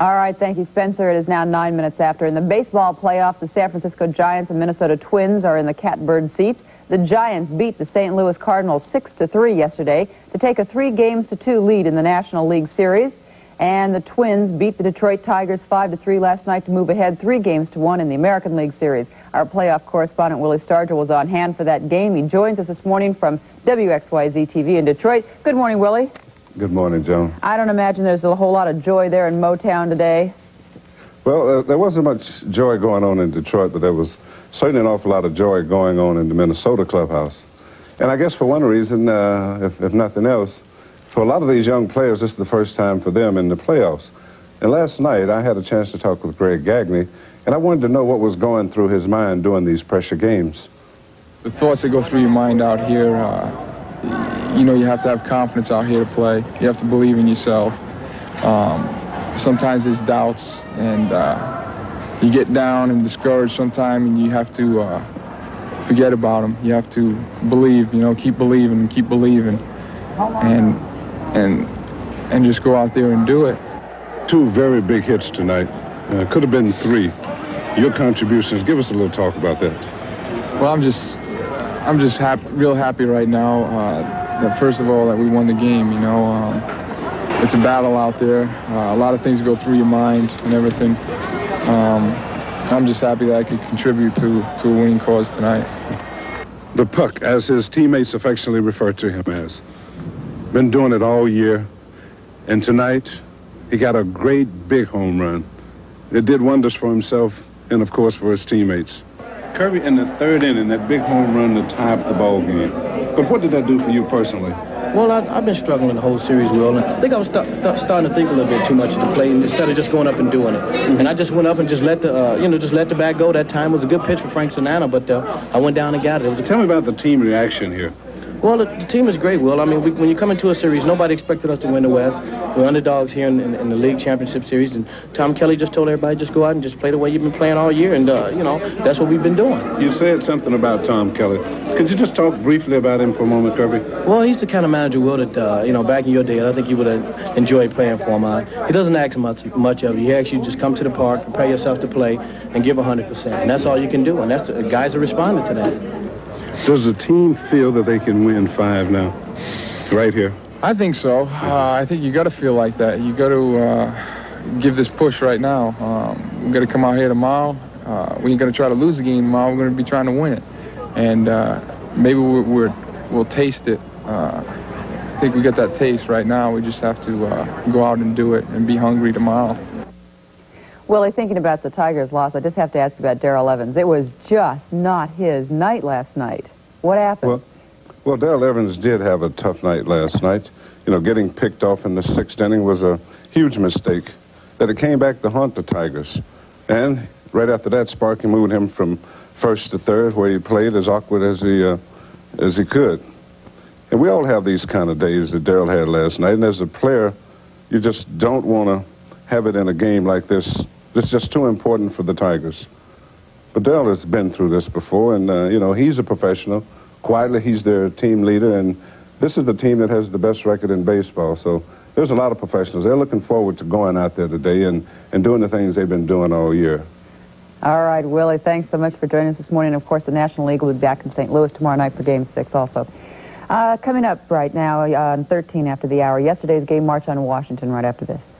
All right, thank you, Spencer. It is now nine minutes after. In the baseball playoff, the San Francisco Giants and Minnesota Twins are in the catbird seats. The Giants beat the St. Louis Cardinals 6 to 3 yesterday to take a three games to two lead in the National League Series. And the Twins beat the Detroit Tigers 5 to 3 last night to move ahead three games to one in the American League Series. Our playoff correspondent Willie Stargell was on hand for that game. He joins us this morning from WXYZ TV in Detroit. Good morning, Willie. Good morning, Joan. I don't imagine there's a whole lot of joy there in Motown today. Well, uh, there wasn't much joy going on in Detroit, but there was certainly an awful lot of joy going on in the Minnesota clubhouse. And I guess for one reason, uh, if, if nothing else, for a lot of these young players, this is the first time for them in the playoffs. And last night, I had a chance to talk with Greg Gagne, and I wanted to know what was going through his mind during these pressure games. The thoughts that go through your mind out here, uh, you know, you have to have confidence out here to play. You have to believe in yourself. Um, sometimes there's doubts, and uh, you get down and discouraged sometimes, and you have to uh, forget about them. You have to believe, you know, keep believing, keep believing, and and and just go out there and do it. Two very big hits tonight. Uh, could have been three. Your contributions. Give us a little talk about that. Well, I'm just I'm just happy, real happy right now. Uh, that first of all, that we won the game. You know, um, it's a battle out there. Uh, a lot of things go through your mind and everything. Um, I'm just happy that I could contribute to to a winning cause tonight. The puck, as his teammates affectionately refer to him as, been doing it all year, and tonight he got a great big home run. It did wonders for himself and, of course, for his teammates. Kirby in the third inning, that big home run to tie up the ball game. But what did that do for you personally? Well, I, have been struggling the whole series, Will, and I think I was start, starting to think a little bit too much of the plate instead of just going up and doing it. Mm-hmm. And I just went up and just let the, uh, you know, just let the bat go. That time was a good pitch for Frank Tanana, but uh, I went down and got it. it Tell me about the team reaction here. Well, the, the, team is great, Will. I mean, we, when you come into a series, nobody expected us to win the West. We're underdogs here in, in, in, the league championship series, and Tom Kelly just told everybody just go out and just play the way you've been playing all year, and uh, you know that's what we've been doing. You said something about Tom Kelly. Could you just talk briefly about him for a moment, Kirby? Well, he's the kind of manager, Will, that uh, you know back in your day, I think you would have enjoyed playing for him. Uh, he doesn't ask much much of you. He asks you just come to the park, prepare yourself to play, and give 100%, and that's all you can do. And that's the guys are responding to that. Does the team feel that they can win five now, right here? I think so. Uh, I think you got to feel like that. You got to uh, give this push right now. Um, we got to come out here tomorrow. Uh, we ain't going to try to lose the game tomorrow. We're going to be trying to win it, and uh, maybe we're, we're, we'll taste it. Uh, I think we got that taste right now. We just have to uh, go out and do it and be hungry tomorrow. Willie, thinking about the Tigers' loss, I just have to ask about Darrell Evans. It was just not his night last night. What happened? Well, well, Darrell Evans did have a tough night last night. You know, getting picked off in the sixth inning was a huge mistake. That it came back to haunt the Tigers. And right after that, Sparky moved him from first to third, where he played as awkward as he, uh, as he could. And we all have these kind of days that Darrell had last night. And as a player, you just don't want to have it in a game like this it's just too important for the Tigers. But Dale has been through this before, and, uh, you know, he's a professional. Quietly, he's their team leader, and this is the team that has the best record in baseball. So there's a lot of professionals. They're looking forward to going out there today and, and doing the things they've been doing all year. All right, Willie, thanks so much for joining us this morning. Of course, the National League will be back in St. Louis tomorrow night for Game 6 also. Uh, coming up right now uh, on 13 after the hour, yesterday's game march on Washington right after this.